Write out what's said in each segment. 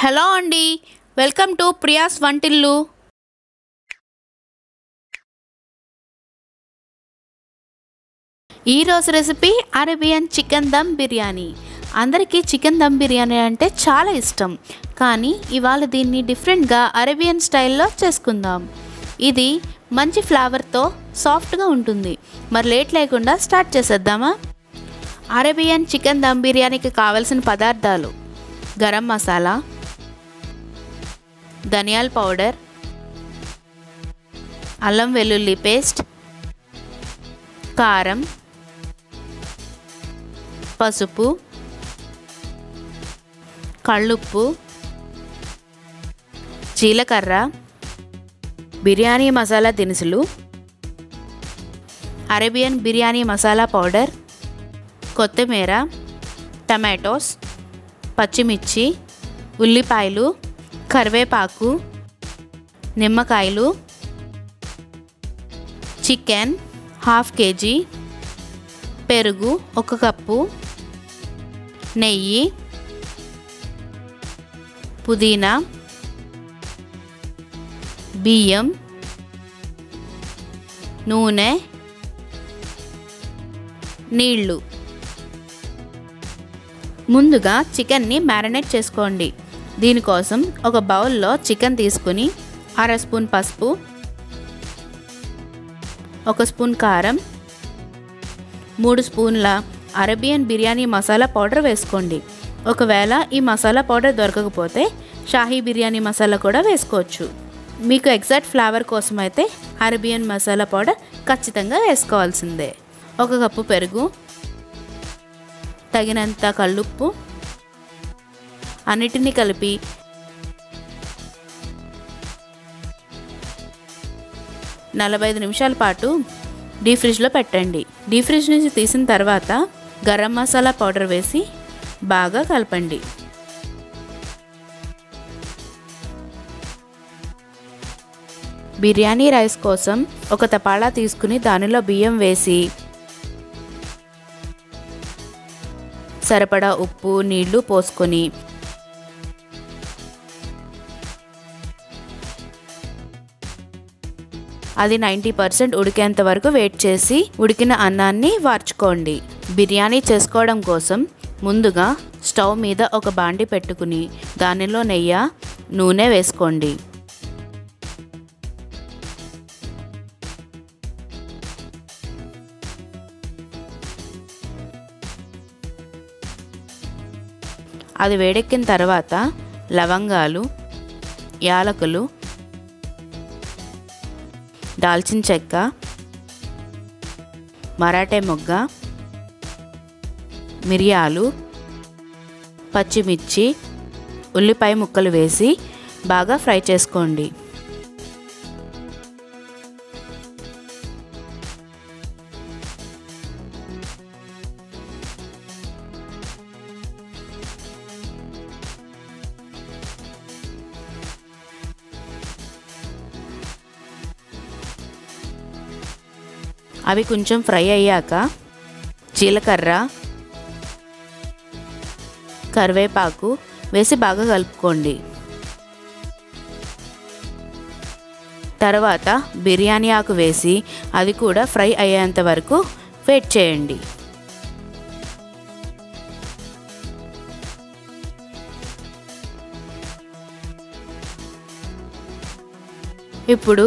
Hello అండి. Welcome to Priya's వంటిల్లు. ఈరోజు recipe Arabian chicken dum biryani. అందరికీ చికెన్ దమ్ బిర్యానీ అంటే చాలా ఇష్టం. కానీ ఇవాళ దీన్ని డిఫరెంట్గా అరేబియన్ స్టైల్లో చేసుకుందాం. ఇది మంచి ఫ్లేవర్తో సాఫ్ట్గా ఉంటుంది. మరి లేట్ లేకుండా స్టార్ట్ చేసేద్దామా? అరేబియన్ చికెన్ దమ్ బిర్యానీకి కావలసిన పదార్థాలు. గరం మసాలా ధనియాల పౌడర్ అల్లం వెల్లుల్లి పేస్ట్ కారం పసుపు కళ్ళుప్పు జీలకర్ర బిర్యానీ మసాలా దినుసులు అరేబియన్ బిర్యానీ మసాలా పౌడర్ కొత్తిమీర టమాటోస్ పచ్చిమిర్చి ఉల్లిపాయలు కరివేపాకు నిమ్మకాయలు చికెన్ హాఫ్ కేజీ పెరుగు ఒక కప్పు నెయ్యి పుదీనా బియ్యం నూనె నీళ్ళు ముందుగా చికెన్ని మ్యారినేట్ చేసుకోండి. దీనికోసం ఒక బౌల్లో చికెన్ తీసుకుని అర స్పూన్ పసుపు ఒక స్పూన్ కారం మూడు స్పూన్ల అరేబియన్ బిర్యానీ మసాలా పౌడర్ వేసుకోండి. ఒకవేళ ఈ మసాలా పౌడర్ దొరకకపోతే షాహీ బిర్యానీ మసాలా కూడా వేసుకోవచ్చు. మీకు ఎగ్జాక్ట్ ఫ్లేవర్ కోసం అయితే అరేబియన్ మసాలా పౌడర్ ఖచ్చితంగా వేసుకోవాల్సిందే. ఒక కప్పు పెరుగు తగినంత కళ్ళుప్పు అన్నిటినీ కలిపి నలభై ఐదు నిమిషాల పాటు డీ ఫ్రిడ్జ్లో పెట్టండి. డీ ఫ్రిడ్జ్ నుంచి తీసిన తర్వాత గరం మసాలా పౌడర్ వేసి బాగా కలపండి. బిర్యానీ రైస్ కోసం ఒక తపాలా తీసుకుని దానిలో బియ్యం వేసి సరిపడా ఉప్పు నీళ్ళు పోసుకొని అది నైంటీ పర్సెంట్ ఉడికేంత వరకు వెయిట్ చేసి ఉడికిన అన్నాన్ని వార్చుకోండి. బిర్యానీ చేసుకోవడం కోసం ముందుగా స్టవ్ మీద ఒక బాండి పెట్టుకుని దానిలో నెయ్యి నూనె వేసుకోండి. అది వేడెక్కిన తర్వాత లవంగాలు యాలకులు దాల్చిన చెక్క మరాఠే మొగ్గ మిరియాలు పచ్చిమిర్చి ఉల్లిపాయ ముక్కలు వేసి బాగా ఫ్రై చేసుకోండి. అవి కొంచెం ఫ్రై అయ్యాక జీలకర్ర కరివేపాకు వేసి బాగా కలుపుకోండి. తర్వాత బిర్యానీ ఆకు వేసి అది కూడా ఫ్రై అయ్యేంత వరకు వెయిట్ చేయండి. ఇప్పుడు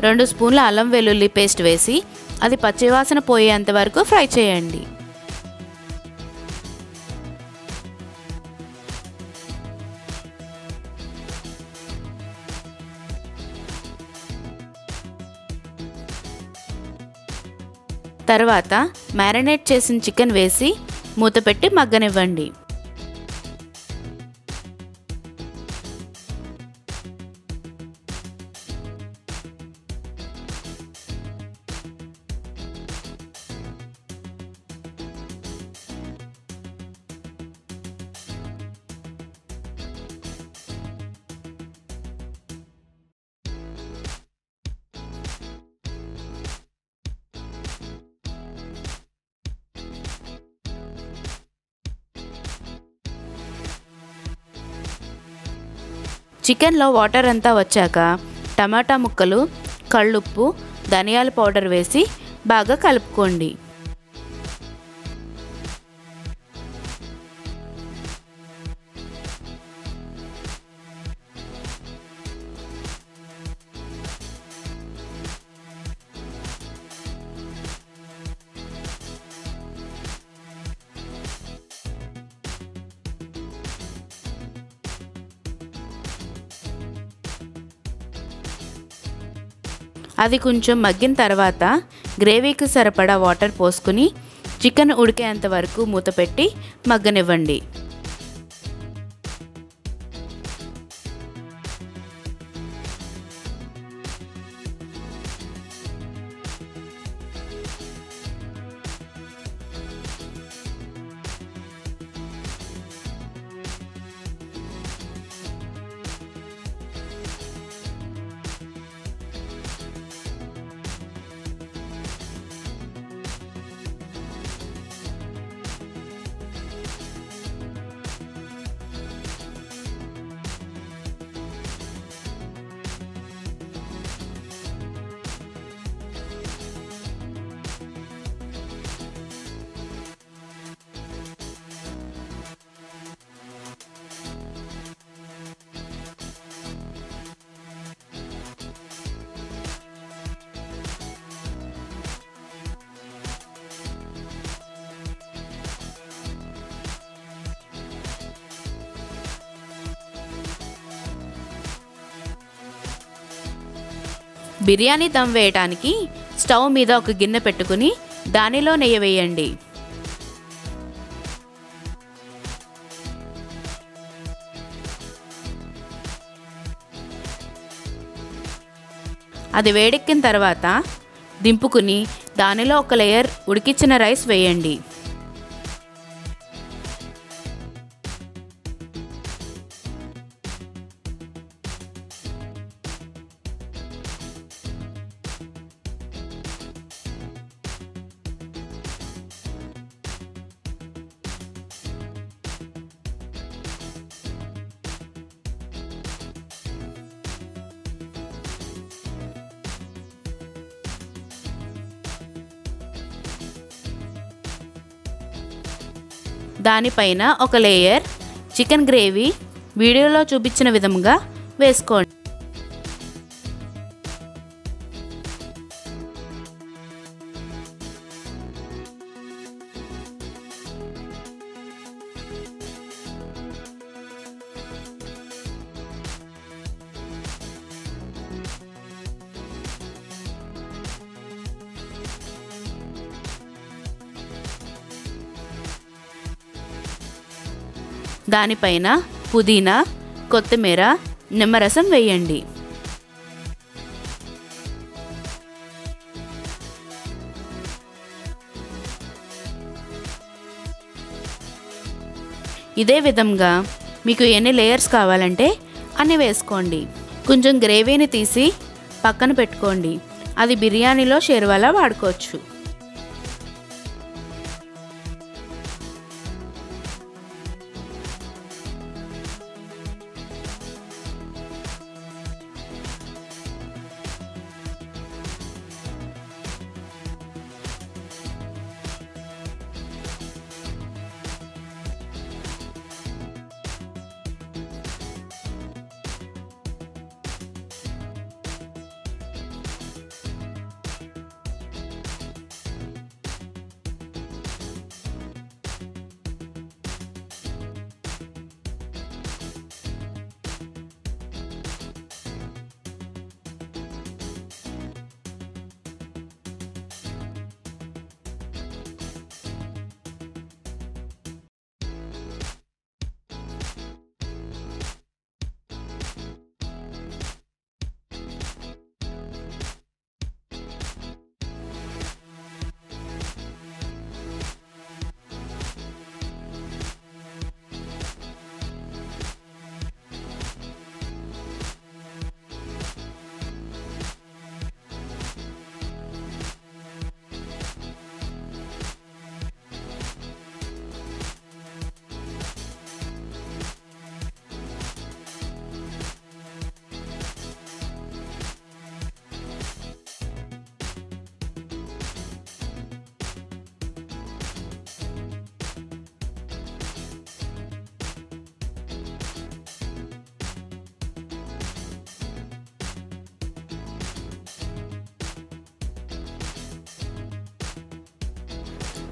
రెండు స్పూన్ల అల్లం వెల్లుల్లి పేస్ట్ వేసి అది పచ్చివాసన పోయేంత వరకు ఫ్రై చేయండి. తర్వాత మ్యారినేట్ చేసిన చికెన్ వేసి మూత పెట్టి మగ్గనివ్వండి. చికెన్లో వాటర్ అంతా వచ్చాక టమాటా ముక్కలు కళ్ళుప్పు ధనియాల పౌడర్ వేసి బాగా కలుపుకోండి. అది కొంచెం మగ్గిన తర్వాత గ్రేవీకి సరిపడా వాటర్ పోసుకుని చికెన్ ఉడికేంత వరకు మూత పెట్టి మగ్గనివ్వండి. బిర్యానీ దమ్ వేయటానికి స్టవ్ మీద ఒక గిన్నె పెట్టుకుని దానిలో నెయ్యి వేయండి. అది వేడెక్కిన తర్వాత దింపుకుని దానిలో ఒక లేయర్ ఉడికించిన రైస్ వేయండి. దానిపైన ఒక లేయర్ చికెన్ గ్రేవీ వీడియోలో చూపించిన విధంగా వేసుకోండి. దానిపైన పుదీనా కొత్తిమీర నిమ్మరసం వేయండి. ఇదే విధంగా మీకు ఎన్ని లేయర్స్ కావాలంటే అన్ని వేసుకోండి. కొంచెం గ్రేవీని తీసి పక్కన పెట్టుకోండి. అది బిర్యానీలో షేర్వాలా వాడుకోవచ్చు.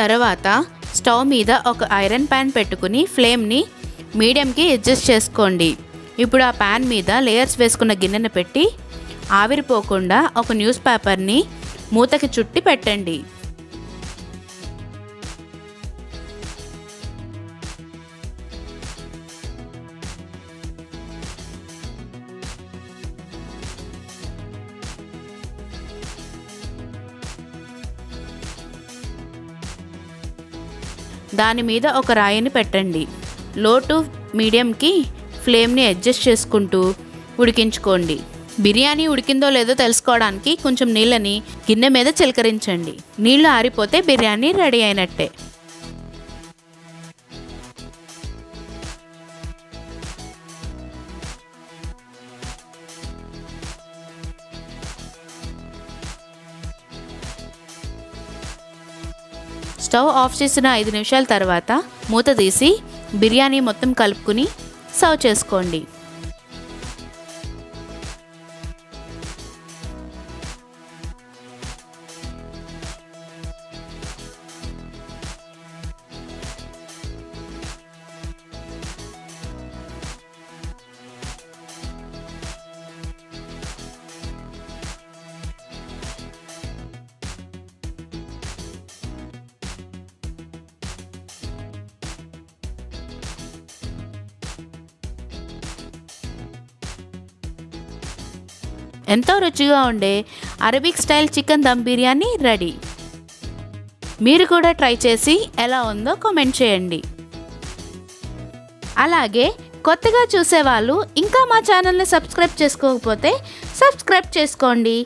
తర్వాత స్టవ్ మీద ఒక ఐరన్ ప్యాన్ పెట్టుకుని ఫ్లేమ్ని మీడియంకి అడ్జస్ట్ చేసుకోండి. ఇప్పుడు ఆ ప్యాన్ మీద లేయర్స్ వేసుకున్న గిన్నెను పెట్టి ఆవిరిపోకుండా ఒక న్యూస్ పేపర్ని మూతకి చుట్టి పెట్టండి. దాని మీద ఒక రాయిని పెట్టండి. లో టు మీడియంకి ఫ్లేమ్ని అడ్జస్ట్ చేసుకుంటూ ఉడికించుకోండి. బిర్యానీ ఉడికిందో లేదో తెలుసుకోవడానికి కొంచెం నీళ్ళని గిన్నె మీద చిలకరించండి. నీళ్ళు ఆరిపోతే బిర్యానీ రెడీ అయినట్టే. స్టవ్ ఆఫ్ చేసిన ఐదు నిమిషాల తర్వాత మూత తీసి బిర్యానీ మొత్తం కలుపుకుని సర్వ్ చేసుకోండి. ఎంతో రుచిగా ఉండే Arabic style chicken dum biryani ready. మీరు కూడా ట్రై చేసి ఎలా ఉందో కామెంట్ చేయండి. అలాగే కొత్తగా చూసేవాళ్ళు ఇంకా మా ఛానల్ని సబ్స్క్రైబ్ చేసుకోకపోతే సబ్స్క్రైబ్ చేసుకోండి.